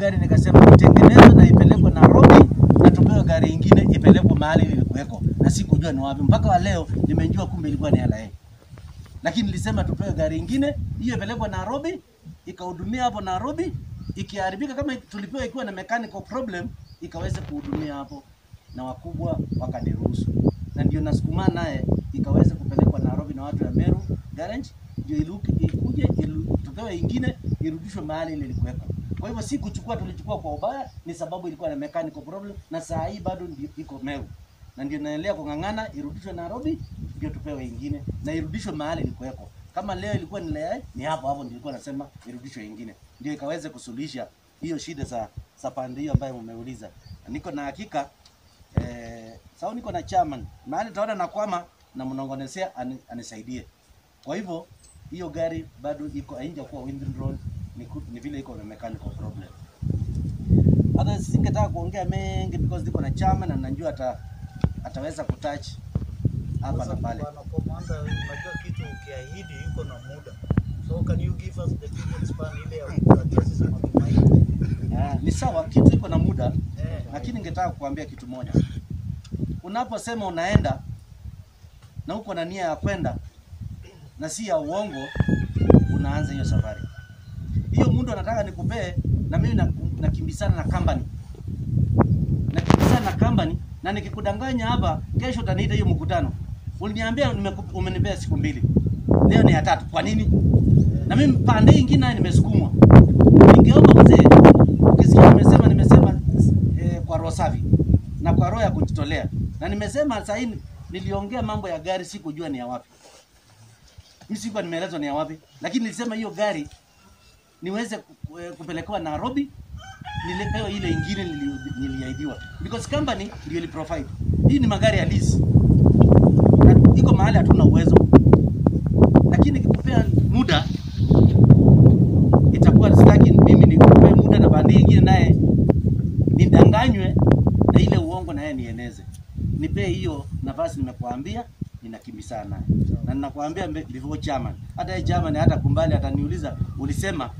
gari nikasema itengenezwe na ipelekwe Nairobi na tupewe gari ingine ipelekwe mahali ilikuweko, na sikujua ni wapi. Mpaka wa leo nimejua kumbe ilikuwa ni LA, lakini nilisema tupewe gari ingine, hiyo ipelekwe Nairobi, ikahudumia hapo Nairobi. Ikiharibika kama tulipewa ikiwa na mechanical problem, ikaweze kuhudumia hapo, na wakubwa wakaniruhusu, na ndio nasukuma naye ikaweze kupelekwa Nairobi na watu ya Meru Garage, ndio iluke ikuje ilu, tupewe ingine irudishwe mahali ile ilikuweko. Kwa hivyo si kuchukua, tulichukua kwa ubaya, ni sababu ilikuwa na mechanical problem, na saa hii bado ndio iko Meru, na ndio naendelea kung'ang'ana irudishwe Nairobi, ndio tupewe ingine na irudishwe mahali ilikuweko. Kama leo ilikuwa ni leo, ni hapo hapo ndio ilikuwa nasema irudishwe ingine, ndio ikaweze kusuluhisha hiyo shida za za pande hiyo ambayo mmeuliza. Niko na hakika eh, sawa, niko na chairman mahali taona nakwama na mnongonesea anisaidie. Kwa hivyo hiyo gari bado iko haija kuwa ku- ni vile iko na mechanical problem. Hata singetaka kuongea mengi because niko na chama na najua ata, ataweza kutouch hapa na pale. Bwana Komanda, unajua kitu ukiahidi yuko na muda. So can you give us the period span ile ya sisi matumaini? Ah, ni sawa, kitu iko na muda, yeah, lakini ningetaka kukuambia kitu moja. Unaposema unaenda na uko na nia ya kwenda na si ya uongo, unaanza hiyo safari. Hiyo mtu anataka nikupee, na mimi nakimbisana na company, nakimbizana na company, na nikikudanganya hapa, kesho utaniita hiyo mkutano, uliniambia umenipea siku mbili, leo ni ya tatu. Kwa nini? Na mimi pande ingine naye nimesukumwa. Ningeomba mzee, ukisikia nimesema nimesema eh, kwa roho safi na kwa roho ya kujitolea, na nimesema sasa niliongea mambo ya gari, sikujua ni ya wapi. Mimi sikuwa nimeelezwa ni ya wapi, lakini nilisema hiyo gari niweze eh, kupelekewa Nairobi, nilipewa ile ingine nili- niliahidiwa, because company ndio ili provide. Hii ni magari ya lease iko mahali hatuna uwezo, lakini nikikupea muda itakuwa sitaki mimi nikupe muda na bandi ingine naye nidanganywe na ile uongo naye nieneze. Nipee hiyo nafasi, nimekuambia ninakimbizana naye na ninakuambia before chairman. Hata chairman hata kumbali ataniuliza ulisema